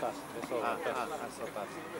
不走，不走，不走，不走。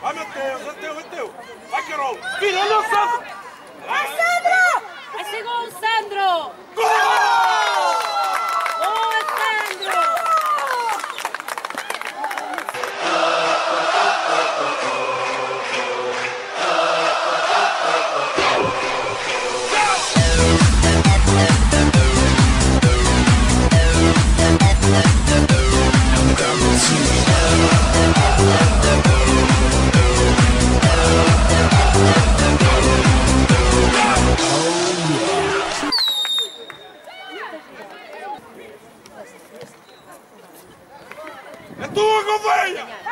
Vai, meu Deus, é teu, é teu! Vai, Carol! Vira, olha o Sandro! Vai, Sandro! É tua! Gol!